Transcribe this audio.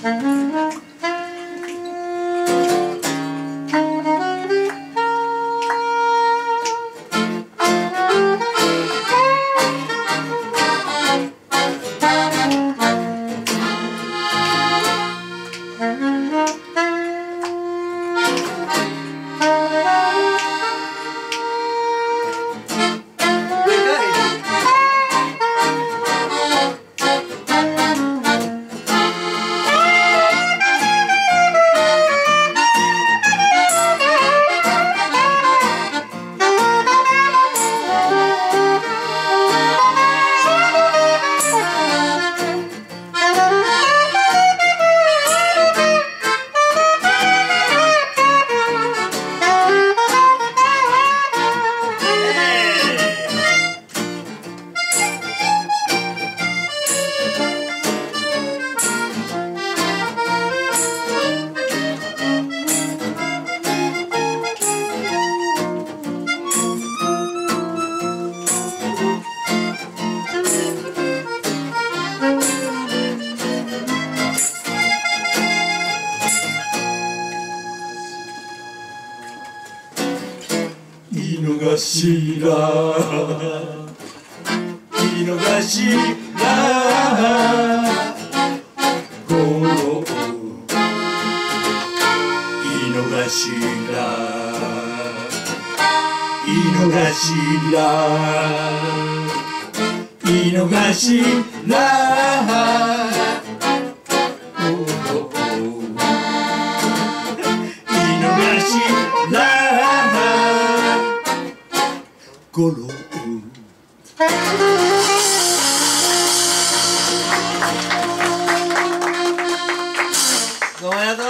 Música 井の頭井の頭五郎井の頭井の頭井の頭 golo. Go ahead.